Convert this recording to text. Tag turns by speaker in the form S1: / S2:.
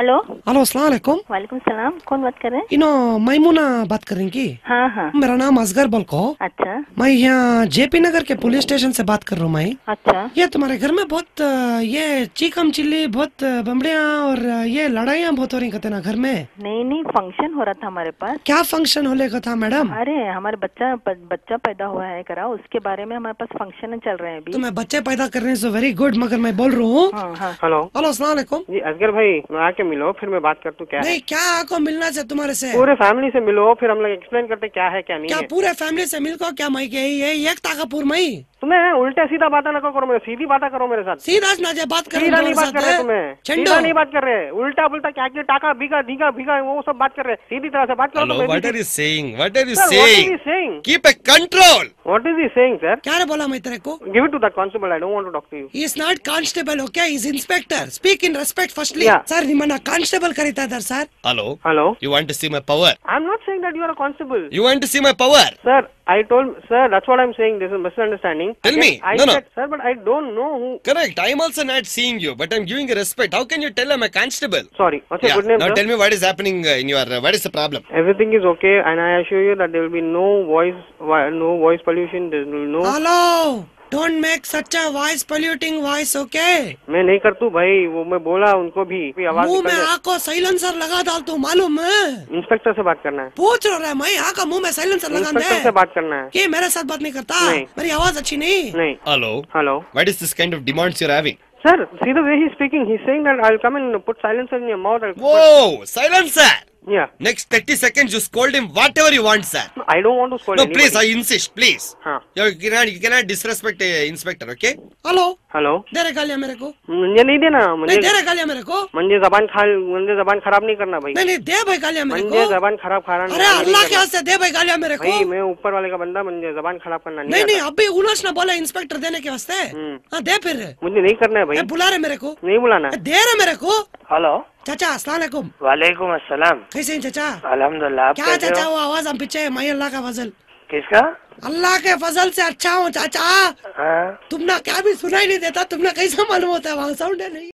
S1: Hello
S2: hello अस्सलाम वालेकुम
S1: वालेकुम सलाम कौन बात कर रहे हैं?
S2: इनो मैमुना बात कर रही की?
S1: हाँ हाँ।
S2: मेरा नाम असगर बलको।
S1: अच्छा।
S2: मैं यहाँ जेपी नगर के पुलिस स्टेशन से बात कर रहा हूँ मैं।
S1: अच्छा।
S2: ये तुम्हारे घर में बहुत ये चीकम चिल्ली बहुत बमड़िया और ये लड़ाइयाँ बहुत हो रही कहते ना घर में?
S1: नहीं नहीं फ़ंक्शन हो रहा था हमारे पास।
S2: क्या फ़ंक्शन होने का था मैडम?
S1: अरे हमारे बच्चा बच्चा पैदा हुआ है करा। उसके बारे में हमारे पास फ़ंक्शन चल रहे हैं अभी।
S2: तुम्हें बच्चे पैदा कर रहे हैं सो वेरी गुड मगर मैं बोल रहा हूँ।
S1: हाँ हाँ।
S3: हेलो
S2: हेलो अस्सलाम वालेकुम
S3: जी असगर भाई मैं आके मिलो फिर मैं बात करता हूँ क्या है?
S2: नहीं क्या आपको मिलना चाहिए तुम्हारे से?
S3: पूरे फैमिली से मिलो फिर हम लोग एक्सप्लेन करते क्या है क्या नहीं
S2: क्या
S3: है।
S2: पूरे फैमिली से मिलको क्या मई के ये एक ताकापुर मैं
S3: तुम्हें उल्टा सीधा बात ना करो मेरे सीधी बात करो मेरे साथ
S2: सीधा ना जे बात कर
S3: सीधा नहीं बात कर रहे तुम्हें
S2: चंडो
S3: सीधा नहीं बात कर रहे उल्टा पुल्टा क्या क्या टाका भीगा धीगा भीगा वो सब बात कर रहे सीधी तरह से बात करो
S4: Hello, what are you saying? What are you
S3: Sir, what is
S4: saying?
S3: he saying?
S4: Keep a control.
S3: What is he saying, sir?
S2: क्या रे बोला मैं तेरे को
S3: Give it to that constable. I don't want to talk to you.
S2: He is not constable, okay? He is inspector. Speak in respect firstly.
S3: Yeah.
S2: Sir ನಿಮ್ಮನ್ನ constable ಕರೀತಾ ಇದ್ದಾರೆ sir
S4: Hello.
S3: Hello?
S4: You want to see my power?
S3: I'm not saying that you are a constable.
S4: You want to see my power?
S3: Sir, I told, sir, that's what I'm saying. There's a
S4: Tell me.
S3: I
S4: No, no.
S3: said, sir, but I don't know who.
S4: Correct. I'm also not seeing you, but I'm giving you respect. How can you tell I'm a constable?
S3: Sorry. What's your good name,
S4: Now
S3: sir?
S4: tell me what is happening uh, in your. Uh, what is the problem?
S3: Everything is okay, and I assure you that there will be no voice, no voice pollution. There will no.
S2: Hello don't make such a voice polluting voice okay
S3: मैं नहीं करतू भाई वो मैं बोला उनको भी भी आवाज़
S2: मुँह में आको साइलेंसर लगा डाल तू मालूम है
S3: इंस्पेक्टर से बात करना है
S2: पूछ रहा है मैं आका मुँह में साइलेंसर लगा
S3: इंस्पेक्टर से बात करना है
S2: कि मेरे साथ बात नहीं करता
S3: नहीं।
S2: मेरी आवाज़ अच्छी नहीं
S3: नहीं
S4: Hello.
S3: Hello
S4: What is this kind of demands you're having?
S3: Sir, see the way he's speaking. He's saying that I'll come and put silencer in your mouth.
S4: Whoa! Silence, sir.
S3: Yeah.
S4: Next 30 seconds, you scold him whatever you want, sir.
S3: I don't want to scold
S4: No,
S3: anybody.
S4: please, I insist, please.
S3: हाँ.
S4: You cannot, you cannot disrespect a inspector, okay?
S2: Hello
S3: hello
S2: दे रे गालियाँ मेरे को
S3: मुझे नहीं देना
S2: नहीं
S3: मुझे
S2: दे रे गालियाँ मेरे को
S3: मुझे जबान खा मुझे जबान खराब नहीं करना भाई
S2: नहीं नहीं दे भाई गालियाँ मेरे
S3: मुझे
S2: को
S3: जबान खराब खा
S2: अरे अल्लाह के हस्ते दे भाई गालियाँ मेरे को
S3: भाई मैं ऊपर वाले का बंदा मुझे जबान खराब करना नहीं
S2: नहीं नहीं। अभी उलझ ना बोला इंस्पेक्टर देने के वास्ते
S3: हम्म।
S2: हाँ दे फिर
S3: मुझे नहीं करना है भाई
S2: बुला रहे मेरे को
S3: नहीं बुलाना
S2: दे रहे मेरे को
S5: हेलो
S2: चाचा अस्सलाम वालेकुम
S5: अस्सलाम
S2: कैसे हैं चाचा?
S5: अलहमदुल्ला
S2: क्या चाचा वो आवाज़ हम पीछे है? मैं अल्लाह का फजल।
S5: किसका?
S2: अल्लाह के फजल से अच्छा हूँ चाचा।
S5: हाँ।
S2: तुमने क्या भी सुनाई नहीं देता तुमने कैसा मालूम होता है? वहाँ साउंड है नहीं।